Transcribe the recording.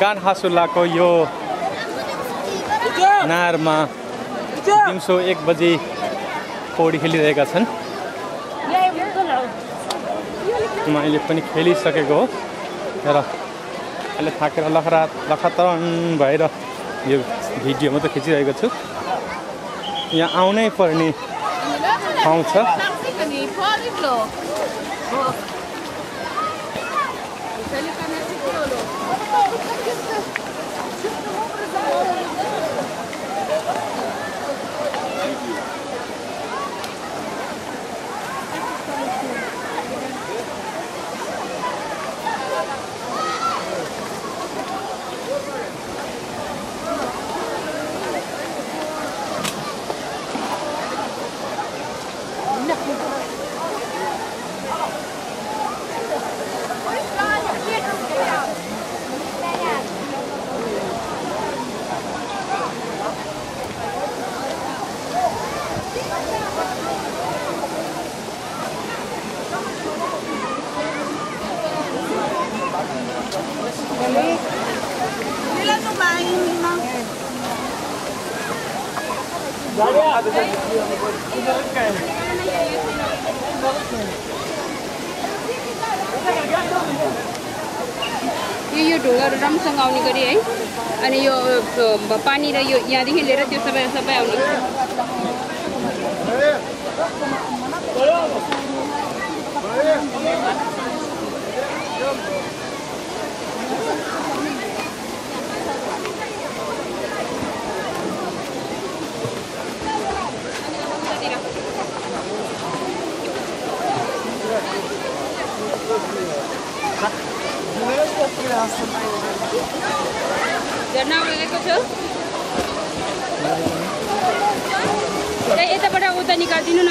गान हासुल्लाको यो नारमा दिउँसो एक बजी पौडी खेलिरहेका छन् मैले पनि खेलिसकेको हो र अहिले थाकेर लखरा लखतरन भएर यो भिडियो मात्रै खिचिरहेको छु यहाँ आउनै पर्ने ठाउँ छ ni Polilo. Oh. Sali ka na si Polilo. यो यो ढुङ्गाहरू राम्रोसँग आउने गरी है। अनि यो पानी र यो यहाँदेखि लिएर त्यो सबै सबै आउने। लागेको छ यताबाट उता निकालिदिनु न